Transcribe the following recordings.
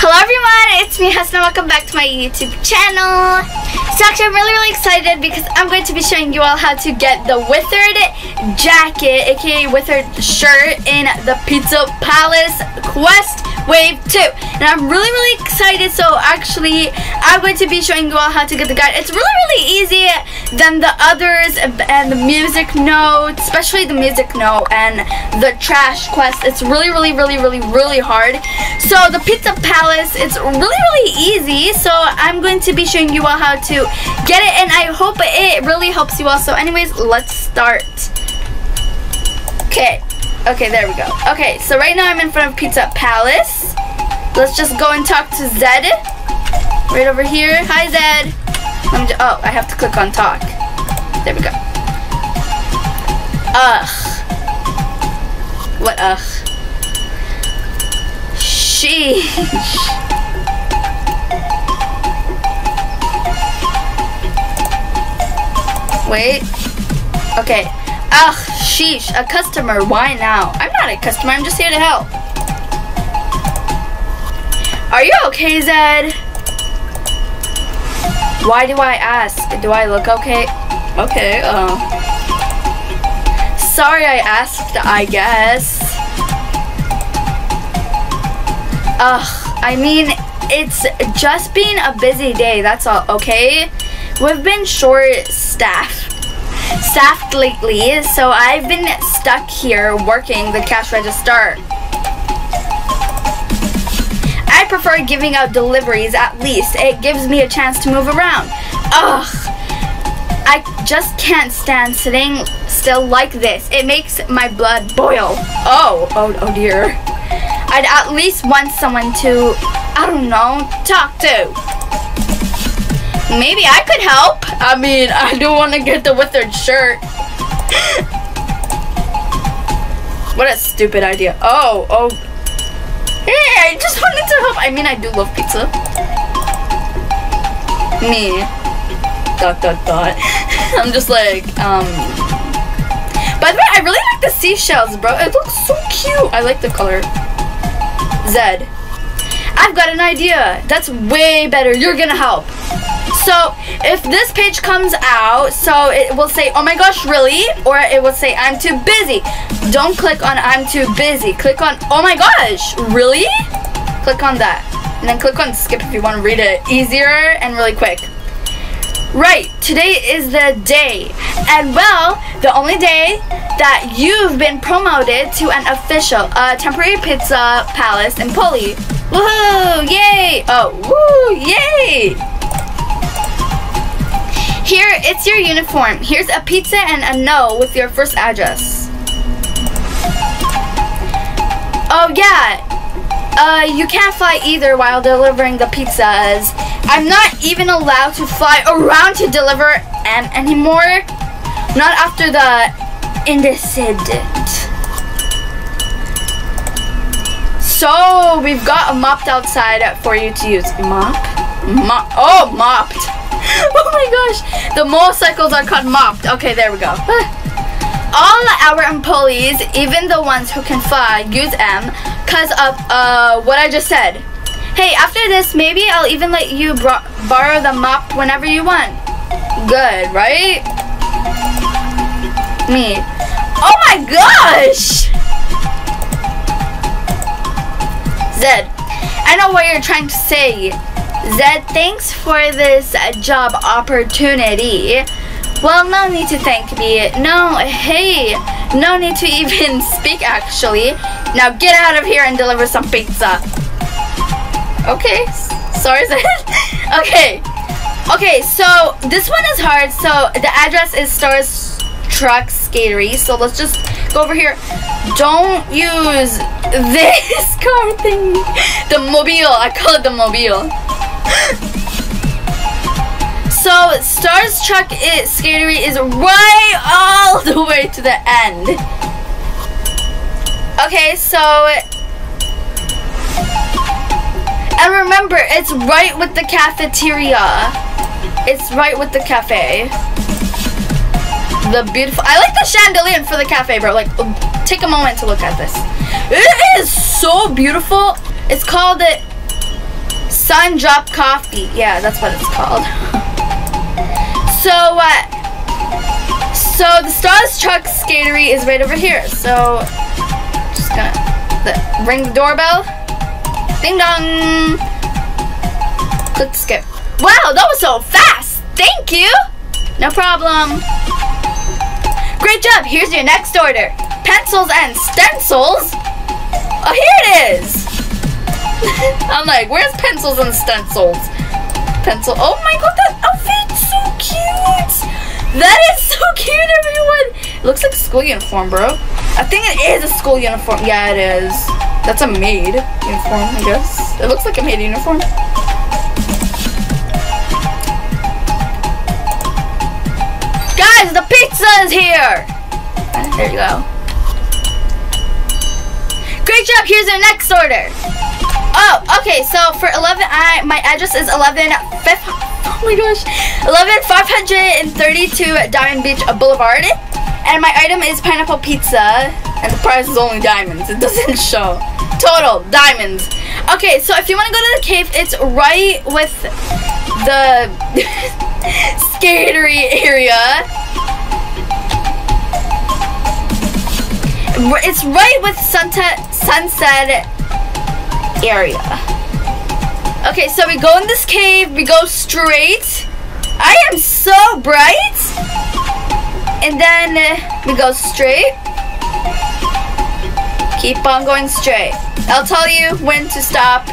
Hello everyone, it's me Husna. Welcome back to my YouTube channel. So actually I'm really really excited because I'm going to be showing you all how to get the Withered jacket, aka Withered shirt in the Pizza Palace Quest Wave 2. And I'm really really excited so actually I'm going to be showing you all how to get the guide. It's really really easy than the others and the music note, especially the music note and the trash quest. It's really really really really really hard. So the Pizza Palace it's really, really easy. So I'm going to be showing you all how to get it. And I hope it really helps you all. So anyways, let's start. Okay. Okay, there we go. Okay, so right now I'm in front of Pizza Palace. Let's just go and talk to Zed. Right over here. Hi, Zed. oh, I have to click on talk. There we go. Ugh. What ugh? Sheesh. Wait. Okay. Ugh, sheesh. A customer. Why now? I'm not a customer. I'm just here to help. Are you okay, Zed? Why do I ask? Do I look okay? Okay, uh. Sorry I asked, I guess. Ugh, I mean, it's just been a busy day, that's all, okay? We've been short staffed staffed lately, so I've been stuck here working the cash register. I prefer giving out deliveries at least. It gives me a chance to move around. Ugh. I just can't stand sitting still like this. It makes my blood boil. Oh, oh, oh dear. I'd at least want someone to, I don't know, talk to. Maybe I could help. I mean, I don't want to get the withered shirt. what a stupid idea. Oh, oh. Hey, I just wanted to help. I mean, I do love pizza. Me. Dot, dot, dot. I'm just like, um... By the way, I really like the seashells, bro. It looks so cute. I like the color. Zed. I've got an idea. That's way better. You're gonna help. So if this page comes out, so it will say, oh my gosh, really? Or it will say, I'm too busy. Don't click on I'm too busy. Click on, oh my gosh, really? Click on that. And then click on skip if you want to read it easier and really quick. Right, today is the day. And well, the only day that you've been promoted to an official uh, temporary pizza palace in Poli. Woohoo! Yay! Oh, woo! Yay! Here, it's your uniform. Here's a pizza and a no with your first address. Oh, yeah. Uh, you can't fly either while delivering the pizzas. I'm not even allowed to fly around to deliver an anymore. Not after the incident. So, we've got a mopped outside for you to use. Mop? Mop. Oh, mopped. oh my gosh. The motorcycles are called mopped. Okay, there we go. All our employees, even the ones who can fly, use M because of uh, what I just said. Hey, after this, maybe I'll even let you borrow the mop whenever you want. Good, right? Me. Oh my gosh! Zed, I know what you're trying to say. Zed, thanks for this job opportunity. Well, no need to thank me. No, hey, no need to even speak actually. Now get out of here and deliver some pizza. Okay, sorry okay, okay, so this one is hard. So the address is Stars Truck Skatery. So let's just go over here. Don't use this car thing. The mobile, I call it the mobile. So Stars Truck it, Skatery is right all the way to the end. Okay, so and remember, it's right with the cafeteria. It's right with the cafe. The beautiful, I like the chandelier for the cafe, bro. Like, take a moment to look at this. It is so beautiful. It's called it Sun Drop Coffee. Yeah, that's what it's called. so, uh, so the Stars Truck Skatery is right over here. So, just gonna ring the doorbell. Ding dong. Click skip. Wow, that was so fast. Thank you. No problem. Great job. Here's your next order. Pencils and stencils. Oh, here it is. I'm like, where's pencils and stencils? Pencil. Oh my god, that outfit's so cute. That is so cute, everyone. It looks like a school uniform, bro. I think it is a school uniform. Yeah, it is. That's a maid uniform, I guess. It looks like a maid uniform. Guys, the pizza is here! There you go. Great job, here's your next order. Oh, okay, so for 11, I my address is 11 5, oh my gosh, 11 532 Diamond Beach Boulevard. And my item is pineapple pizza, and the price is only diamonds. It doesn't show. Total, diamonds. Okay, so if you want to go to the cave, it's right with the skatery area. It's right with sunset, sunset area. Okay, so we go in this cave, we go straight. I am so bright. And then uh, we go straight. Keep on going straight. I'll tell you when to stop.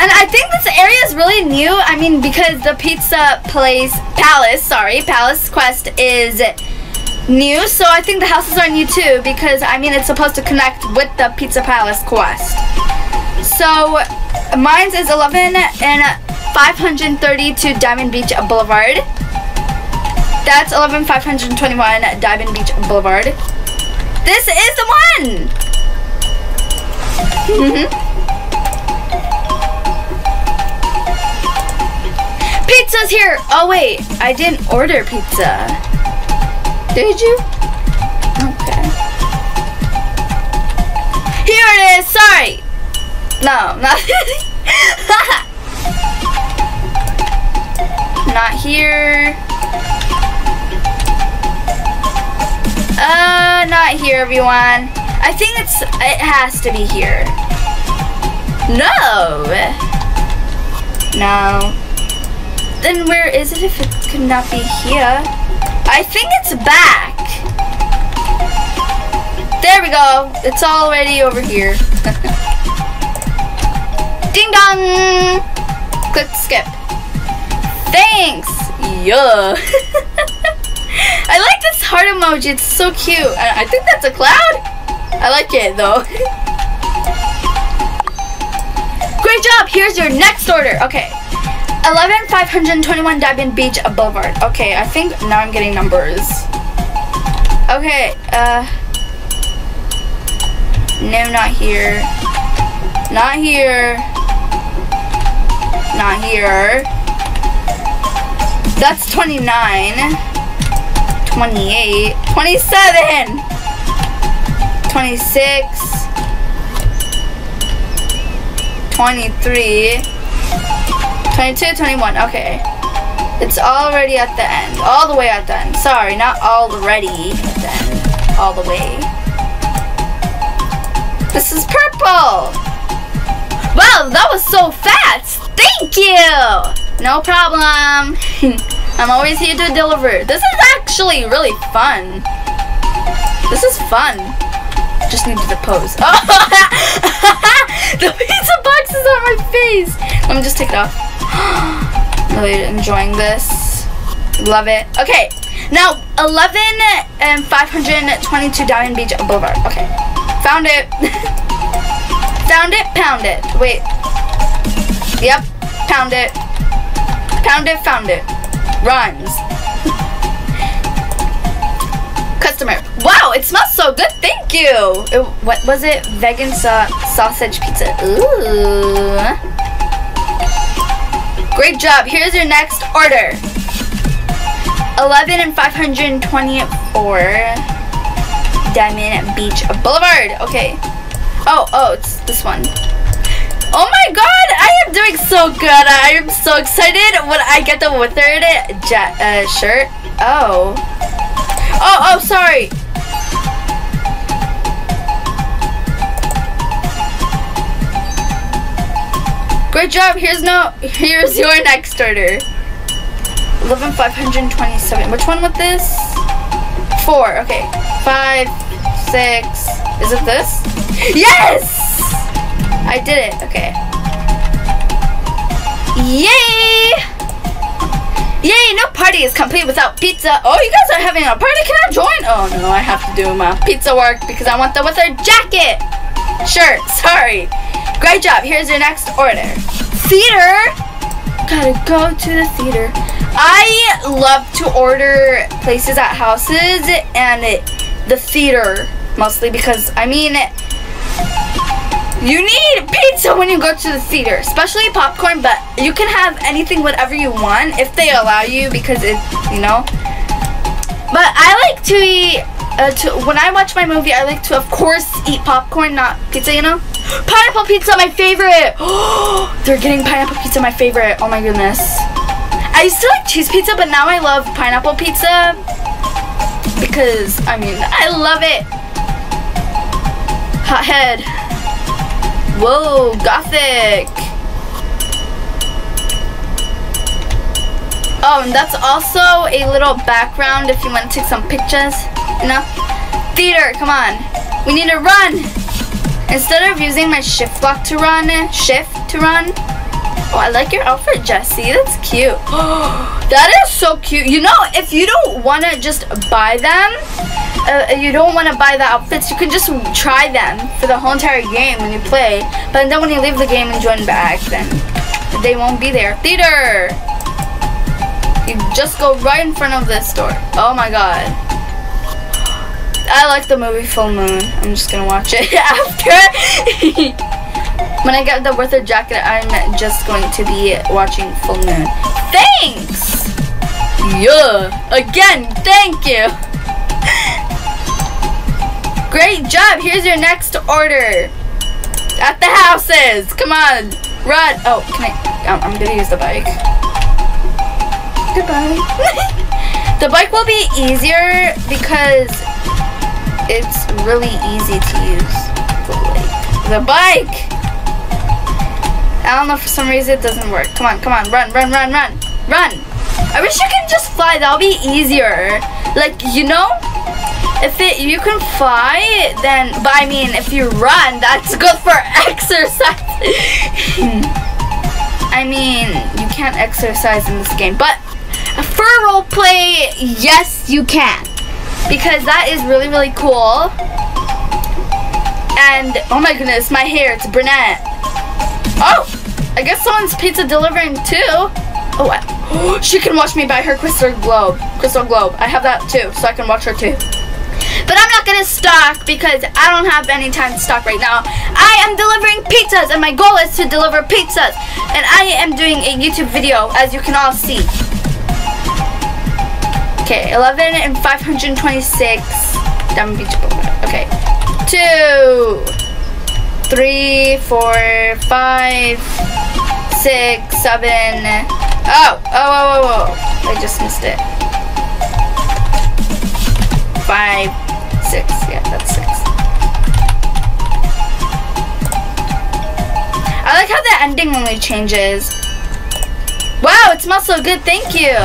And I think this area is really new. I mean, because the pizza place, palace, sorry, palace quest is new. So I think the houses are new too because, I mean, it's supposed to connect with the pizza palace quest. So mine's is 11 and 532 Diamond Beach Boulevard. That's 11521 Diamond Beach Boulevard. This is the one! Mm-hmm. Pizza's here! Oh wait, I didn't order pizza. Did you? No, not Not here. Uh, not here, everyone. I think it's, it has to be here. No. No. Then where is it if it could not be here? I think it's back. There we go. It's already over here. Ding dong! Click skip. Thanks! Yeah. I like this heart emoji. It's so cute. I, I think that's a cloud. I like it though. Great job. Here's your next order. Okay. 11 521 Diamond Beach Boulevard. Okay, I think now I'm getting numbers. Okay, uh No, not here. Not here. Not here. That's 29. 28, 27, 26, 23, 22, 21. Okay. It's already at the end. All the way at the end. Sorry, not already at the end. All the way. This is purple. Wow, that was so fast. Thank you. No problem. I'm always here to deliver. This is actually really fun. This is fun. Just needed to pose. Oh, the pizza box is on my face. Let me just take it off. really enjoying this. Love it. Okay, now 11 and 522 Diamond Beach Boulevard. Okay, found it. found it, pound it. Wait. Yep, pound it. Pound it, found it. Rhymes. Customer. Wow, it smells so good. Thank you. It, what was it? Vegan sa sausage pizza. Ooh. Great job. Here's your next order. 11 and 524 Diamond Beach Boulevard. Okay. Oh, oh, it's this one. Oh my god, I am doing so good. I am so excited when I get the withered uh, shirt. Oh. Oh, oh, sorry. Great job. Here's no. Here's your next order. 11,527. Which one with this? Four. Okay. Five, six. Is it this? Yes! I did it. Okay. Yay! Yay, no party is complete without pizza. Oh, you guys are having a party. Can I join? Oh, no, I have to do my pizza work because I want the with jacket. Shirt. Sorry. Great job. Here's your next order. Theater. Gotta go to the theater. I love to order places at houses and it, the theater mostly because I mean you need pizza when you go to the theater, especially popcorn, but you can have anything whatever you want if they allow you because it, you know. But I like to eat uh, to, when I watch my movie, I like to, of course, eat popcorn, not pizza, you know? Pineapple pizza, my favorite! Oh, they're getting pineapple pizza, my favorite. Oh my goodness. I used to like cheese pizza, but now I love pineapple pizza. Because, I mean, I love it. Hothead. Whoa, gothic. Oh, and that's also a little background if you want to take some pictures. You know? Theater, come on. We need to run. Instead of using my shift lock to run, shift to run. Oh, I like your outfit, Jesse. That's cute. that is so cute. You know, if you don't want to just buy them, uh, you don't want to buy the outfits, you can just try them for the whole entire game when you play. But then when you leave the game and join back, then they won't be there. Theater! You just go right in front of this door. Oh my god. I like the movie Full Moon. I'm just gonna watch it after. when I get the Werther jacket, I'm just going to be watching Full Moon. Thanks! Yeah. Again, thank you. Great job. Here's your next order. At the houses. Come on. Run. Oh, can I? Um, I'm gonna use the bike. Goodbye. the bike will be easier because it's really easy to use. The bike! I don't know, for some reason it doesn't work. Come on, come on, run, run, run, run, run! I wish you could just fly, that'll be easier. Like, you know? If it you can fly, then, but I mean, if you run, that's good for exercise. Hmm. I mean, you can't exercise in this game, but for role play, yes, you can. Because that is really, really cool. And, oh my goodness, my hair, it's brunette. Oh, I guess someone's pizza delivering too. Oh, I, she can watch me by her crystal globe. Crystal globe. I have that too, so I can watch her too. But I'm not gonna stock because I don't have any time to stock right now. I am delivering pizzas and my goal is to deliver pizzas. And I am doing a YouTube video as you can all see. Okay, 11 and 526. Diamond Beach Boulevard. Okay. Two, three, four, five, six, seven. Oh, oh, oh, oh, oh. I just missed it. Five, six. Yeah, that's six. I like how the ending only changes. Wow, it smells so good. Thank you.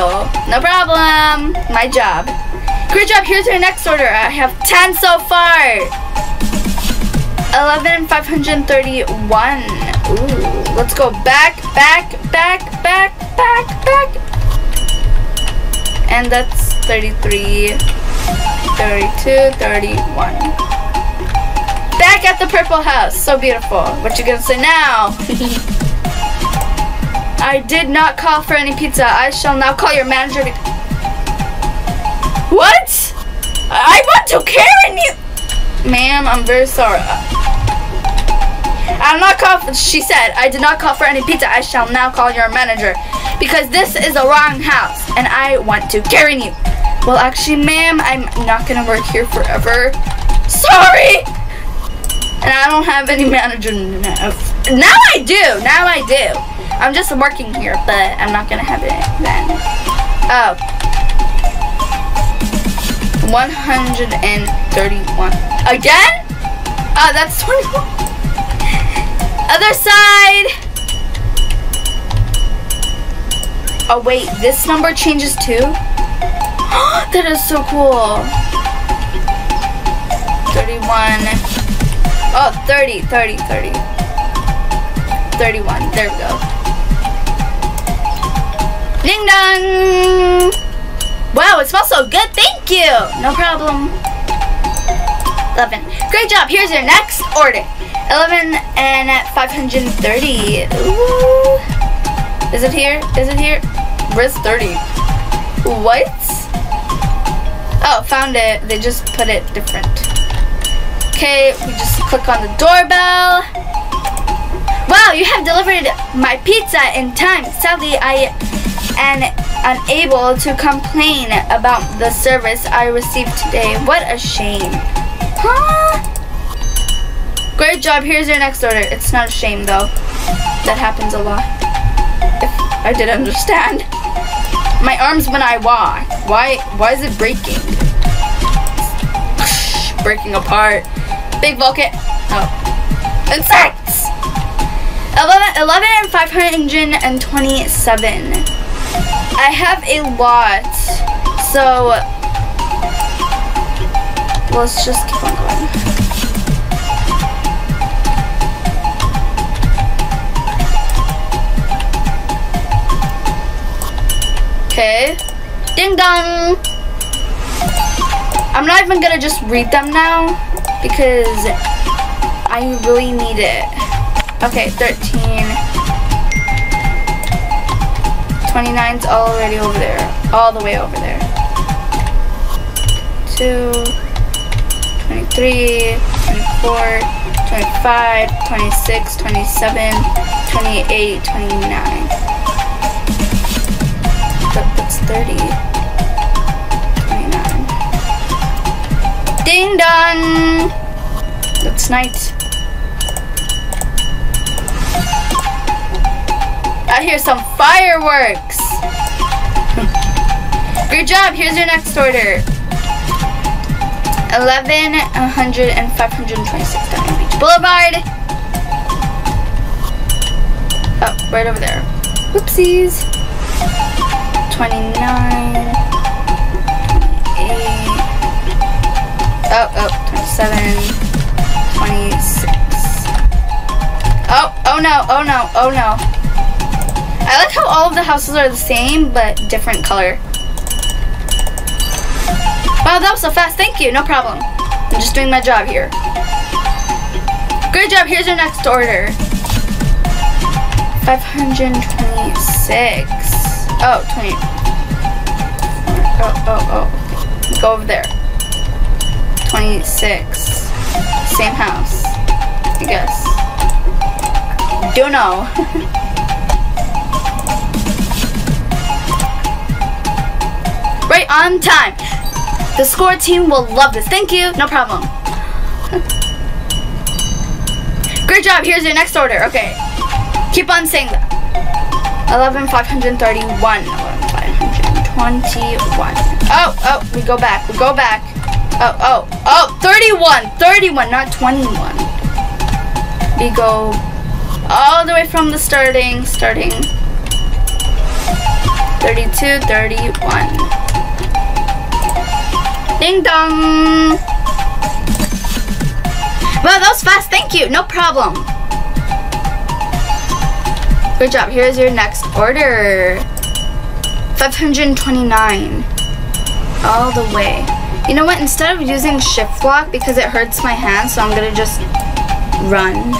No problem. My job. Great job. Here's your next order. I have 10 so far. 11 531. Ooh. Let's go back, back, back, back, back, back. And that's 33, 32, 31. Back at the purple house. So beautiful. What you gonna say now? I did not call for any pizza. I shall now call your manager. What? I want to Karen you. Ma'am, I'm very sorry. I'm not call for, she said, I did not call for any pizza. I shall now call your manager because this is a wrong house and I want to Karen you. Well, actually, ma'am, I'm not going to work here forever. Sorry! And I don't have any manager now. Now I do. Now I do. I'm just working here, but I'm not gonna have it then. Oh. 131. Again? Oh, that's 21. Other side. Oh, wait. This number changes too? that is so cool. 31. Oh, 30, 30, 30. 31. There we go. Ding dong! Wow, it smells so good. Thank you. No problem. 11. Great job. Here's your next order. 11 and 530. Ooh. Is it here? Is it here? Where's 30? What? Oh, found it. They just put it different. Okay, we just click on the doorbell. Wow, you have delivered my pizza in time. Sadly, I am unable to complain about the service I received today. What a shame. Huh? Great job. Here's your next order. It's not a shame, though. That happens a lot. If I did understand. My arms when I walk. Why, why is it breaking? breaking apart. Big Vulcan. Oh. Insects! 11, 11 and 527. I have a lot, so let's just keep on going. Okay. Ding dong! I'm not even gonna just read them now because I really need it. Okay, 13. 29's already over there. All the way over there. 2, 23, 24, 25, 26, 27, 28, 29. That, 30. 29. Ding dong! That's night. I hear some fireworks. Good job. Here's your next order. 11, 100, and 526 Diamond Beach Boulevard. Oh, right over there. Oopsies. 29, 28. Oh, oh, 27, 26. Oh, oh no, oh no, oh no. I like how all of the houses are the same, but different color. Wow, that was so fast. Thank you. No problem. I'm just doing my job here. Good job. Here's your next order. 526. Oh, 20. Oh, oh, oh. Go over there. 26. Same house. I guess. Don't know. Right on time. The score team will love this. Thank you. No problem. Great job. Here's your next order. Okay. Keep on saying that. 11,531. 11,521. Oh, oh, we go back. We go back. Oh, oh, oh, 31. 31, not 21. We go all the way from the starting, starting 32, 31. Ding dong. Wow, that was fast. Thank you. No problem. Good job. Here's your next order. 529. All the way. You know what? Instead of using shift lock because it hurts my hand, so I'm going to just run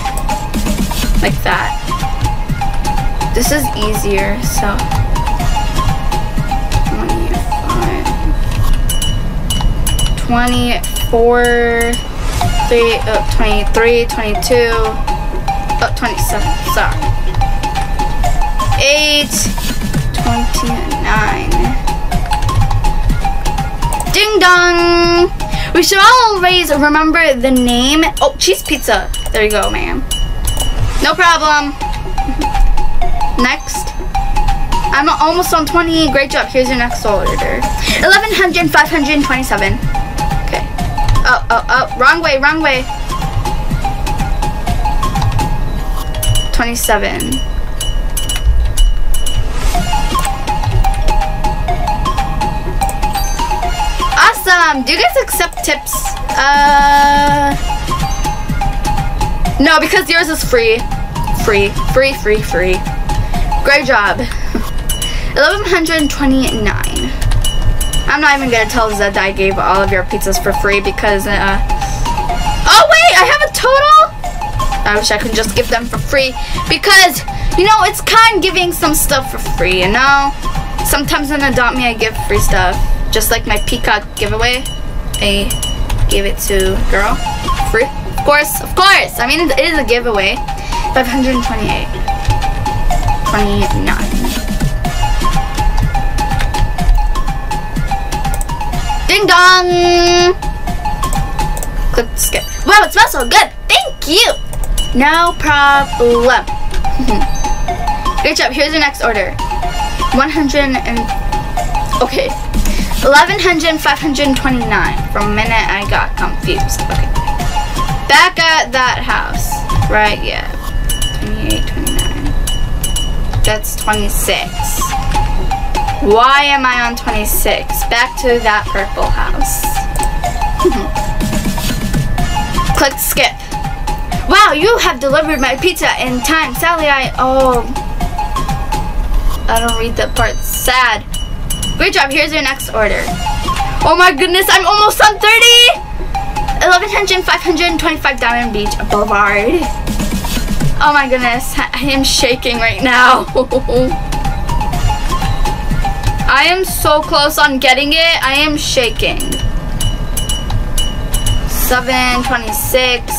like that. This is easier, so 24, 3, uh, 23, 22, uh, 27, sorry. 8, 29. Ding dong! We should always remember the name. Oh, cheese pizza. There you go, ma'am. No problem. Next. I'm almost on 20. Great job. Here's your next order. 1100, 527. Okay. Oh, oh, oh. Wrong way, wrong way. 27. Do you guys accept tips? Uh. No, because yours is free. Free, free, free, free. Great job. 1129. I'm not even gonna tell Zed that I gave all of your pizzas for free because, uh, oh wait, I have a total? I wish I could just give them for free because, you know, it's kind giving some stuff for free, you know? Sometimes in Adopt Me, I give free stuff. Just like my Peacock giveaway. I gave it to girl. Free. Of course, of course. I mean, it is a giveaway. 528. 29. Ding dong! Click skip. Wow, it smells so good. Thank you. No problem. Great job. Here's your next order. 100 and... Okay. 1100 529. For a minute, I got confused. Okay. Back at that house. Right, yeah. 28, 29. That's 26. Why am I on 26? Back to that purple house. Click skip. Wow, you have delivered my pizza in time. Sally, I... Oh. I don't read that part. Sad. Great job. Here's your next order. Oh my goodness, I'm almost on 30! 1100 525 Diamond Beach Boulevard. Oh my goodness, I am shaking right now. I am so close on getting it. I am shaking. 7, 26.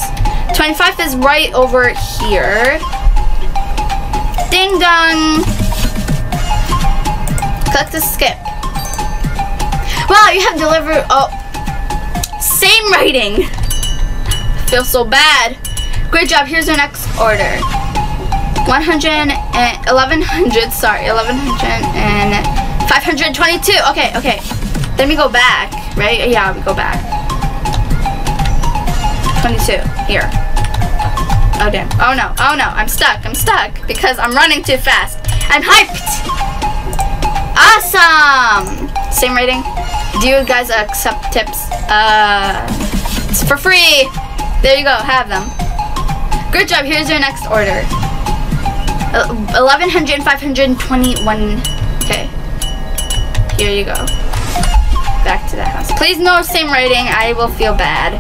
25 is right over here. Ding dong. Click to skip. Wow, you have delivered. Oh, same writing. Feel so bad. Great job. Here's your next order. 100 and 1100. Sorry, 1100 and 522. Okay, okay. Then we go back, right? Yeah, we go back. 22. Here. Oh damn. Oh no. Oh no. I'm stuck. I'm stuck because I'm running too fast. I'm hyped. Awesome. Same rating. Do you guys accept tips? Uh, it's for free. There you go. Have them. Good job. Here's your next order. 1100 521. Okay. Here you go. Back to the house. Please no same rating. I will feel bad.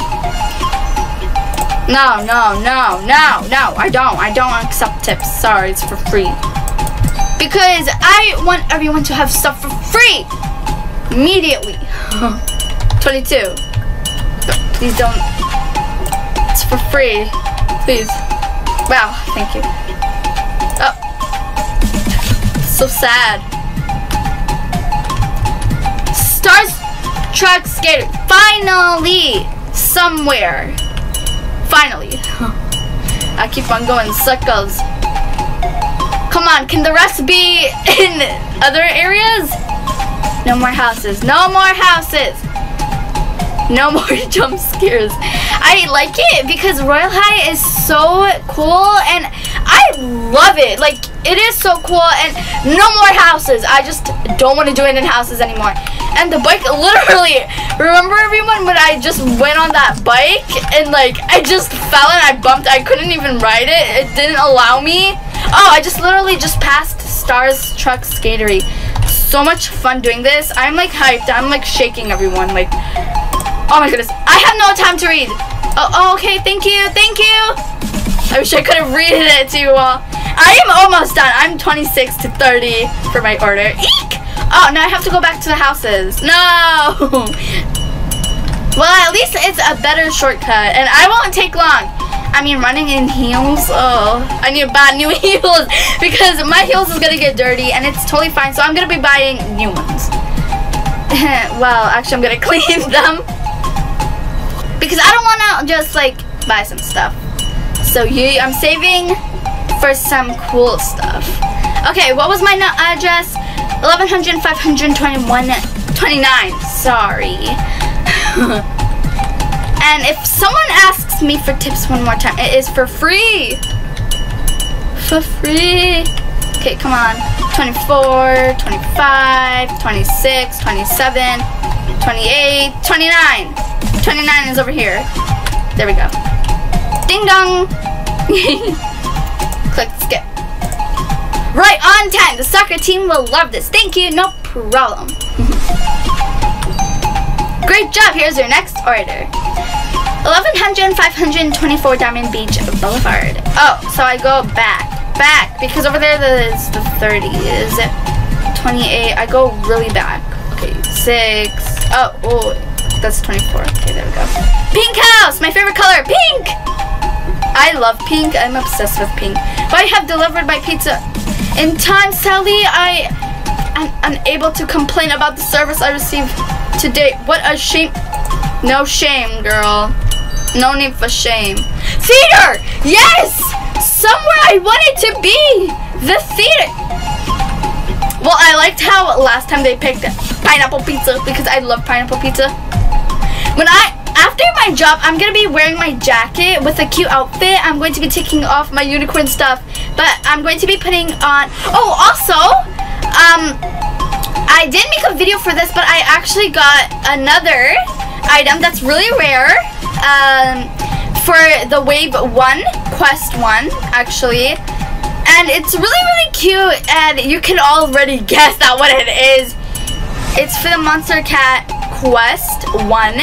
No, no, no, no, no. I don't. I don't accept tips. Sorry, it's for free. Because I want everyone to have stuff for free. Immediately. 22. Please don't. It's for free. Please. Wow, thank you. Oh. So sad. Stars Truck Skater. Finally! Somewhere. Finally. I keep on going circles. Come on, can the rest be in other areas? No more houses. No more houses. No more jump scares. I like it because Royale High is so cool and I love it. Like, it is so cool and no more houses. I just don't want to do it in houses anymore. And the bike, literally, remember everyone when I just went on that bike and like, I just fell and I bumped. I couldn't even ride it. It didn't allow me. Oh, I just literally just passed Stars Truck Skatery. So much fun doing this. I'm like hyped. I'm like shaking everyone. Like, oh my goodness. I have no time to read. Oh, oh okay. Thank you. Thank you. I wish I could have read it to you all. I am almost done. I'm 26 to 30 for my order. Eek! Oh, now I have to go back to the houses. No! well, at least it's a better shortcut, and I won't take long. I mean, running in heels, oh, I need to buy new heels because my heels is gonna get dirty and it's totally fine. So I'm gonna be buying new ones. well, actually, I'm gonna clean them because I don't wanna just like buy some stuff. So you, I'm saving for some cool stuff. Okay, what was my address? 1100, 521, 29. Sorry. and if someone asks me for tips one more time, it is for free. For free. Okay, come on. 24, 25, 26, 27, 28, 29. 29 is over here. There we go. Ding dong. Click skip. Right on time. The soccer team will love this. Thank you. No problem. Great job. Here's your next order. 1100 524 Diamond Beach Boulevard. Oh, so I go back. Back. Because over there there's the 30s. 28. I go really back. Okay, 6. Oh, oh, that's 24. Okay, there we go. Pink house! My favorite color. Pink! I love pink. I'm obsessed with pink. But I have delivered my pizza in time. Sally, I am unable to complain about the service I received today. What a shame. No shame, girl. No need for shame. Theater! Yes! Somewhere I wanted to be! The theater! Well, I liked how last time they picked pineapple pizza because I love pineapple pizza. When I, after my job, I'm going to be wearing my jacket with a cute outfit. I'm going to be taking off my unicorn stuff, but I'm going to be putting on, oh, also, um, I did make a video for this, but I actually got another item that's really rare, um, for the Wave 1, Quest 1, actually. And it's really, really cute, and you can already guess that what it is. It's for the Monster Cat Quest 1.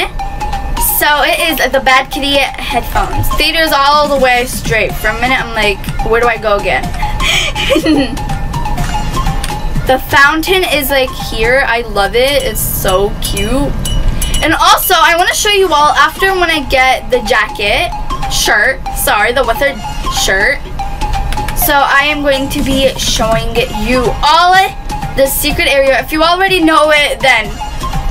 So it is the Bad Kitty headphones. Theater's all the way straight. For a minute, I'm like, where do I go again? the fountain is like here. I love it. It's so cute. And also, I want to show you all after when I get the jacket, shirt, sorry, the weather shirt. So I am going to be showing you all the secret area. If you already know it, then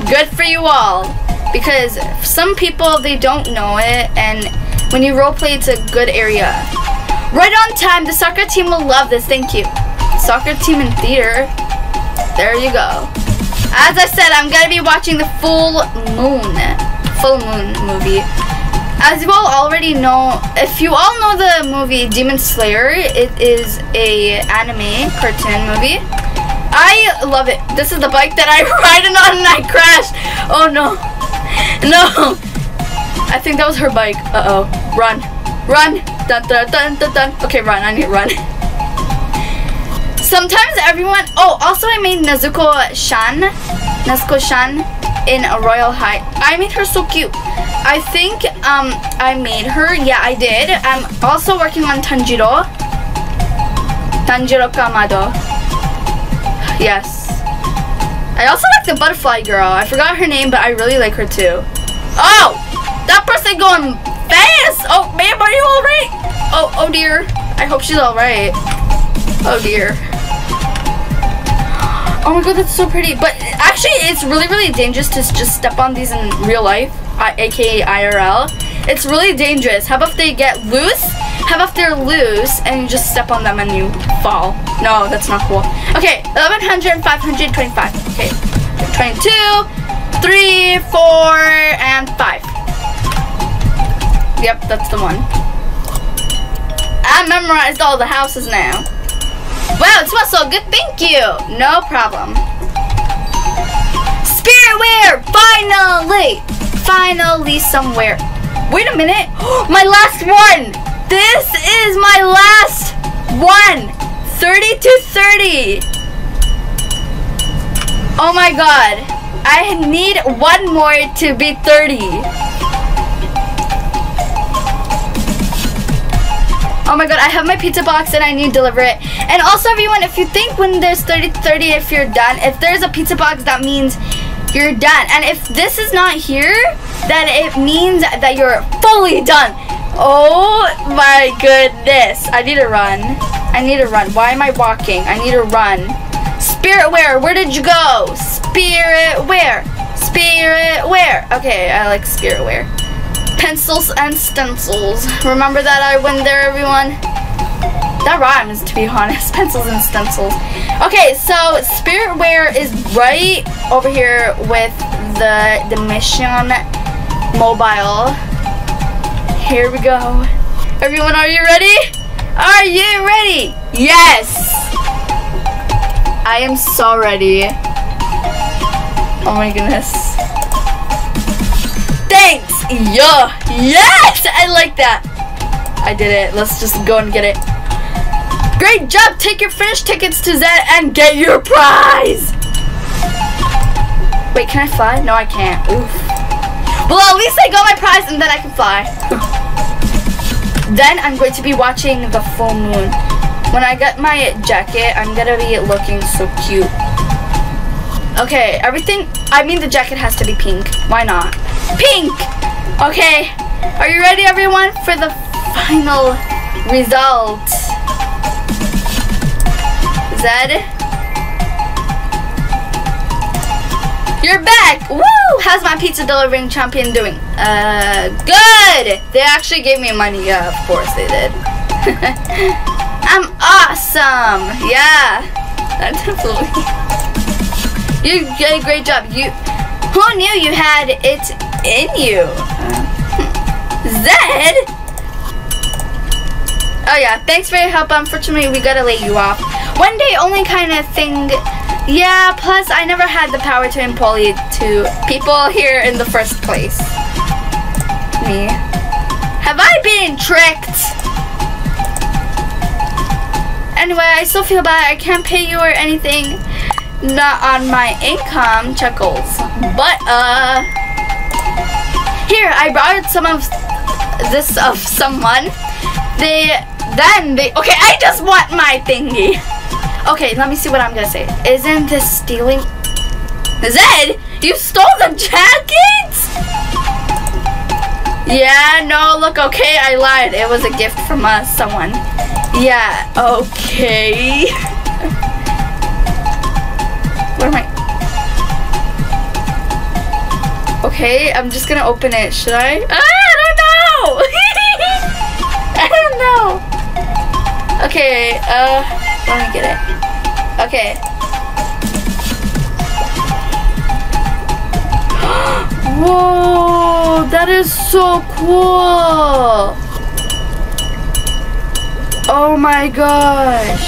good for you all. Because some people, they don't know it. And when you roleplay, it's a good area. Right on time. The soccer team will love this. Thank you. Soccer team in theater. There you go. As I said, I'm to be watching the Full Moon. Full Moon movie. As you all already know, if you all know the movie Demon Slayer, it is a anime cartoon movie. I love it. This is the bike that I ride on and I crashed. Oh no. No. I think that was her bike. Uh-oh. Run. Run. Dun, dun, dun, dun, dun. Okay, run. I need to run. Sometimes everyone... Oh, also I made Nezuko chan. Nezuko chan in a Royale High. I made her so cute. I think um, I made her. Yeah, I did. I'm also working on Tanjiro. Tanjiro Kamado. Yes. I also like the butterfly girl. I forgot her name, but I really like her too. Oh! That person going fast! Oh, ma'am, are you alright? Oh, oh dear. I hope she's alright. Oh dear. Oh my god, that's so pretty. But actually, it's really, really dangerous to just step on these in real life, aka IRL. It's really dangerous. How about they get loose? How about they're loose and you just step on them and you fall? No, that's not cool. Okay, 1100, 525. Okay, 22, 3, 4, and 5. Yep, that's the one. I memorized all the houses now. Wow, it smells so good. Thank you. No problem. Spirit wear! Finally! Finally somewhere. Wait a minute. my last one! This is my last one! 30 to 30! Oh my god. I need one more to be 30. Oh my god, I have my pizza box and I need to deliver it. And also everyone, if you think when there's 30 30 if you're done, if there's a pizza box that means you're done. And if this is not here, then it means that you're fully done. Oh my goodness. I need to run. I need to run. Why am I walking? I need to run. Spirit Wear? Where did you go? Spirit Wear? Spirit Wear? Okay, I like spirit wear pencils and stencils. Remember that I went there, everyone? That rhymes, to be honest. Pencils and stencils. Okay, so Spirit Wear is right over here with the, mission mobile. Here we go. Everyone, are you ready? Are you ready? Yes! I am so ready. Oh my goodness. Thanks! Yeah! Yes! I like that. I did it. Let's just go and get it. Great job! Take your finish tickets to Zed and get your prize! Wait, can I fly? No, I can't. Oof. Well, at least I got my prize and then I can fly. then I'm going to be watching the full moon. When I get my jacket, I'm gonna be looking so cute. Okay, everything, I mean the jacket has to be pink. Why not? Pink! Okay, are you ready everyone for the final result? Zed? You're back! Woo! How's my pizza delivering champion doing? Uh, good! They actually gave me money. Yeah, of course they did. I'm awesome! Yeah! You did a great job. You, Who knew you had it in you? Zed? Oh yeah, thanks for your help. Unfortunately, we gotta lay you off. One day only kind of thing yeah, plus I never had the power to employ to people here in the first place. Me. Have I been tricked? Anyway, I still feel bad. I can't pay you or anything. Not on my income, chuckles. But, uh... Here, I brought some of this of someone. They, then they, okay, I just want my thingy. Okay, let me see what I'm gonna say. Isn't this stealing? Zed, you stole the jacket? Yeah, no, look, okay, I lied. It was a gift from uh, someone. Yeah, okay. Where am I? Okay, I'm just gonna open it. Should I? Ah, I don't know! I don't know. Okay, uh... Let me get it. Okay. Whoa, that is so cool. Oh my gosh.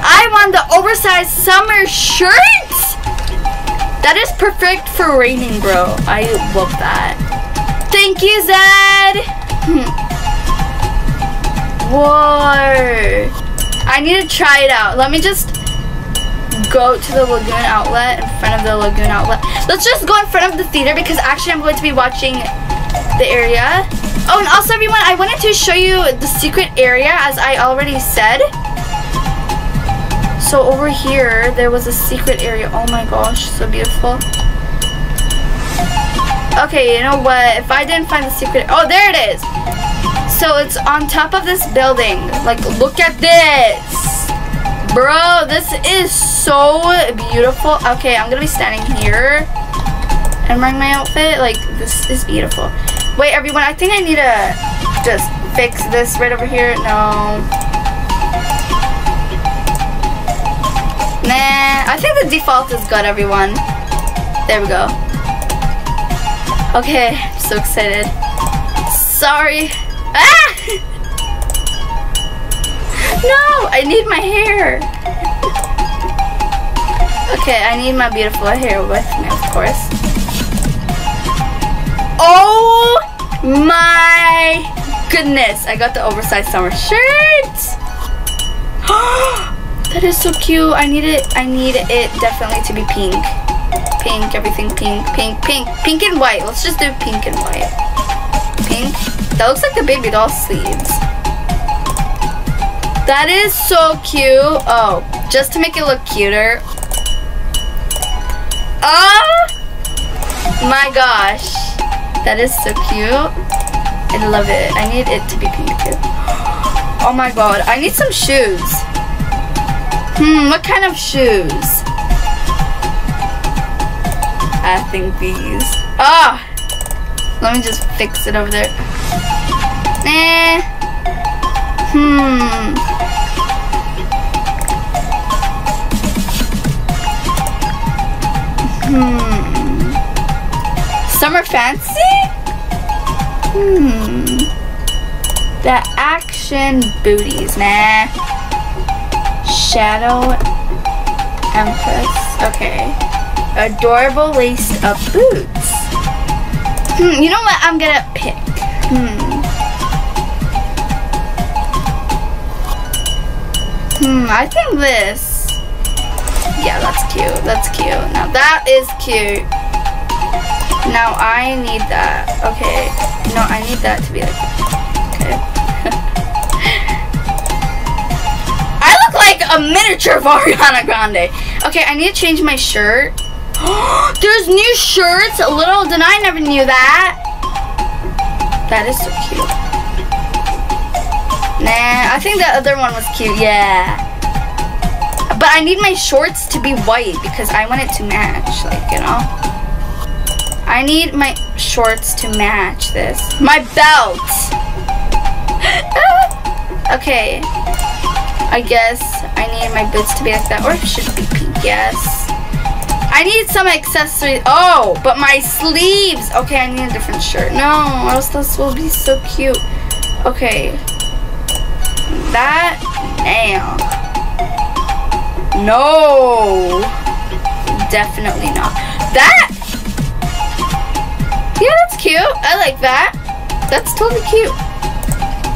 I want the oversized summer shirt. That is perfect for raining, bro. I love that. Thank you, Zed. Hmm. Whoa. I need to try it out. Let me just go to the Lagoon outlet, in front of the Lagoon outlet. Let's just go in front of the theater because actually I'm going to be watching the area. Oh, and also everyone, I wanted to show you the secret area as I already said. So over here, there was a secret area. Oh my gosh, so beautiful. Okay, you know what? If I didn't find the secret, oh, there it is. So it's on top of this building. Like, look at this. Bro, this is so beautiful. Okay, I'm gonna be standing here and wearing my outfit. Like, this is beautiful. Wait, everyone, I think I need to just fix this right over here. No. Nah, I think the default is good, everyone. There we go. Okay, I'm so excited. Sorry. Ah! no, I need my hair. Okay, I need my beautiful hair with me, of course. Oh my goodness, I got the oversized summer shirt. that is so cute. I need it, I need it definitely to be pink. Pink, everything pink, pink, pink, pink and white. Let's just do pink and white. Pink. That looks like the baby doll sleeves. That is so cute. Oh, just to make it look cuter. Oh my gosh. That is so cute. I love it. I need it to be pink too. Oh my god. I need some shoes. Hmm, what kind of shoes? I think these. Ah! Let me just fix it over there. Nah. Hmm. Hmm. Summer fancy? Hmm. The action booties, nah. Shadow Empress. Okay. Adorable lace up boots. Hmm, you know what? I'm gonna pick. Hmm. Hmm, I think this. Yeah, that's cute. That's cute. Now that is cute. Now I need that. Okay. No, I need that to be like. A miniature of Ariana Grande. Okay, I need to change my shirt. There's new shirts. Little did I never knew that. That is so cute. Nah, I think the other one was cute. Yeah. But I need my shorts to be white because I want it to match. Like, you know. I need my shorts to match this. My belt. okay. I guess I need my boots to be like that. Or it should be pink. Yes. I need some accessories. Oh, but my sleeves. Okay, I need a different shirt. No, else this will be so cute. Okay. That. Damn. No. Definitely not. That. Yeah, that's cute. I like that. That's totally cute.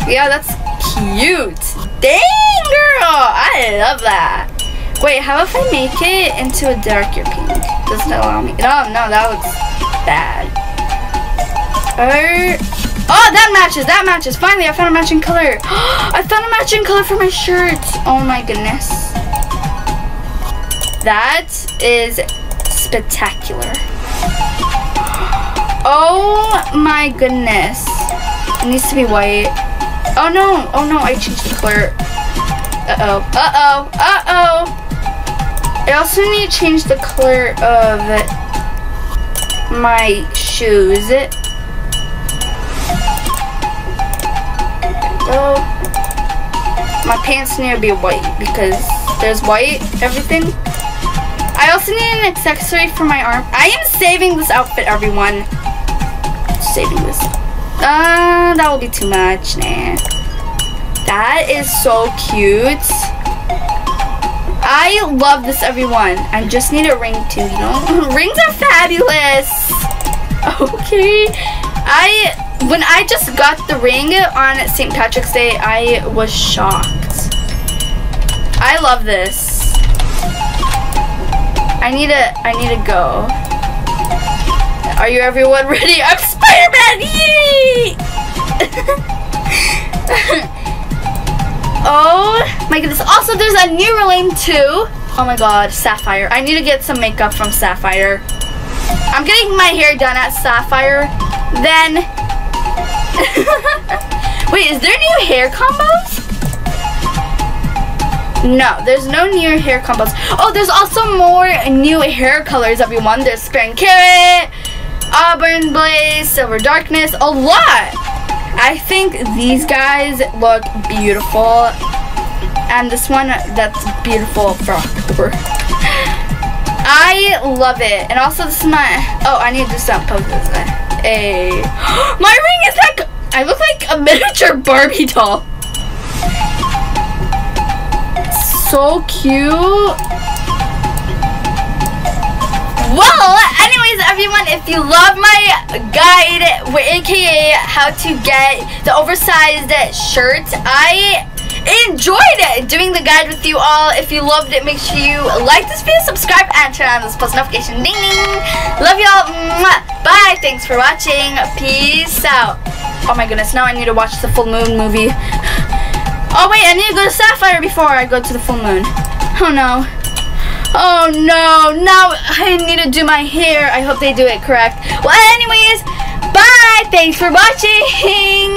Yeah, that's cute. Dang, girl. I love that. Wait, how if I make it into a darker pink? Does it allow me? No, no, that looks bad. Er, oh, that matches. That matches. Finally, I found a matching color. I found a matching color for my shirt. Oh my goodness. That is spectacular. Oh my goodness. It needs to be white. Oh no. Oh no, I changed the color. Uh-oh. Uh-oh. Uh-oh. I also need to change the color of my shoes. Go. My pants need to be white because there's white everything. I also need an accessory for my arm. I am saving this outfit, everyone. Saving this. Uh, that will be too much, nah. That is so cute. I love this, everyone. I just need a ring too, you know? Rings are fabulous. Okay. I, when I just got the ring on St. Patrick's Day, I was shocked. I love this. I need to, I need to go. Are you everyone ready? I'm Spider-Man! Yay! Oh my goodness. Also, there's a new Relame too. Oh my god, Sapphire. I need to get some makeup from Sapphire. I'm getting my hair done at Sapphire. Then... Wait, is there new hair combos? No, there's no new hair combos. Oh, there's also more new hair colors, everyone. There's Spring Carrot, Auburn Blaze, Silver Darkness, a lot. I think these guys look beautiful. And this one, that's beautiful for October. I love it. And also this is my, oh, I need to stop do some poses. A, my ring is like, I look like a miniature Barbie doll. So cute. Well, anyways, everyone, if you love my guide, aka how to get the oversized shirt, I enjoyed it doing the guide with you all. If you loved it, make sure you like this video, subscribe, and turn on this post notification. Ding, ding. Love y'all. Bye. Thanks for watching. Peace out. Oh my goodness, now I need to watch the full moon movie. Oh wait, I need to go to Sapphire before I go to the full moon. Oh no. Oh no, now I need to do my hair. I hope they do it correct. Well, anyways, bye. Thanks for watching.